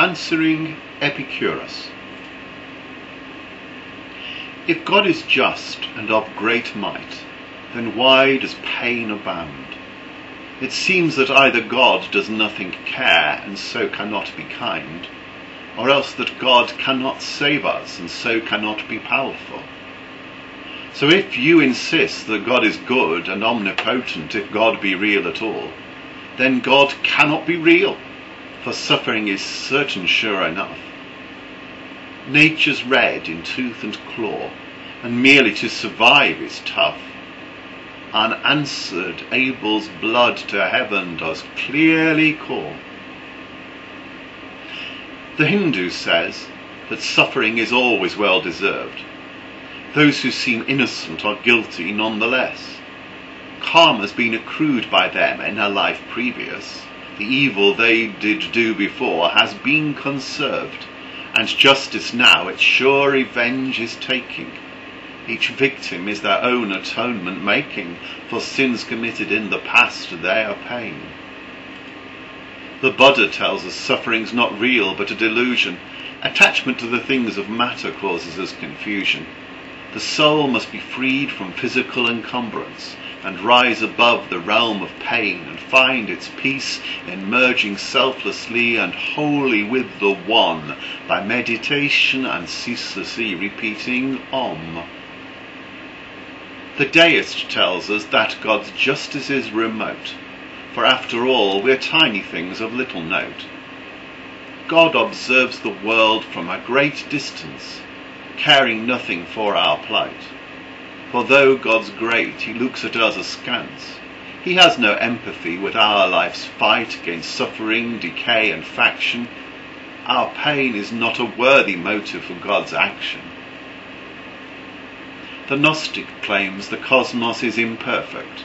Answering Epicurus. If God is just and of great might, then why does pain abound? It seems that either God does nothing care and so cannot be kind, or else that God cannot save us and so cannot be powerful. So if you insist that God is good and omnipotent, if God be real at all, then God cannot be real, for suffering is certain sure enough. Nature's red in tooth and claw, and merely to survive is tough. Unanswered Abel's blood to heaven does clearly call. The Hindu says that suffering is always well deserved. Those who seem innocent are guilty nonetheless. Karma has been accrued by them in a life previous. The evil they did do before has been conserved, and justice now its sure revenge is taking. Each victim is their own atonement making for sins committed in the past, their pain. The Buddha tells us suffering's not real but a delusion. Attachment to the things of matter causes us confusion. The soul must be freed from physical encumbrance and rise above the realm of pain and find its peace in merging selflessly and wholly with the One by meditation and ceaselessly repeating Om. The deist tells us that God's justice is remote, for after all we're tiny things of little note. God observes the world from a great distance, caring nothing for our plight. For though God's great, he looks at us askance. He has no empathy with our life's fight against suffering, decay, and faction. Our pain is not a worthy motive for God's action. The Gnostic claims the cosmos is imperfect.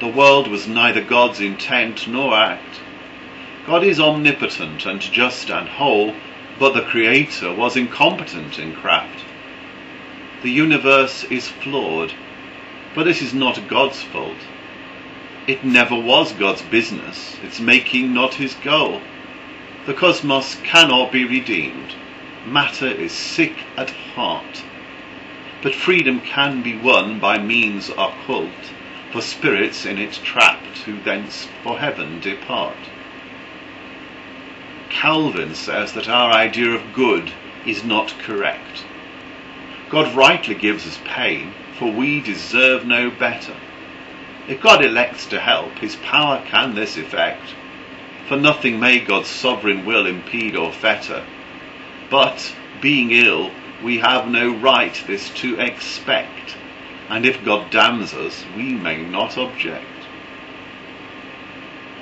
The world was neither God's intent nor act. God is omnipotent and just and whole, but the Creator was incompetent in craft. The universe is flawed, but this is not God's fault. It never was God's business, its making not his goal. The cosmos cannot be redeemed. Matter is sick at heart. But freedom can be won by means occult, for spirits in it trapped who thence for heaven depart. Calvin says that our idea of good is not correct. God rightly gives us pain, for we deserve no better. If God elects to help, his power can this effect, for nothing may God's sovereign will impede or fetter. But, being ill, we have no right this to expect, and if God damns us, we may not object.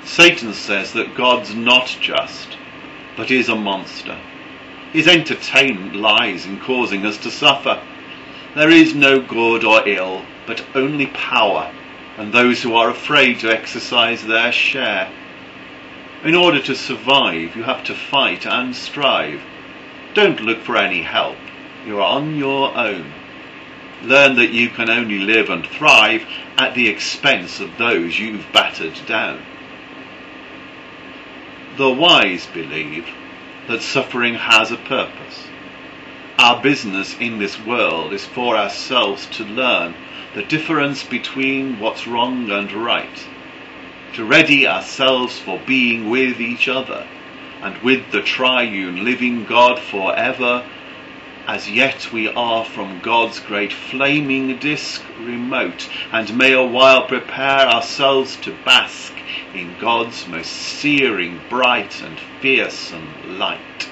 Satan says that God's not just, but is a monster. His entertainment lies in causing us to suffer. There is no good or ill, but only power, and those who are afraid to exercise their share. In order to survive, you have to fight and strive. Don't look for any help. You are on your own. Learn that you can only live and thrive at the expense of those you've battered down. The wise believe that suffering has a purpose. Our business in this world is for ourselves to learn the difference between what's wrong and right, to ready ourselves for being with each other and with the triune living God forever, as yet we are from God's great flaming disk remote, and may a while prepare ourselves to bask in God's most searing, bright, and fearsome light.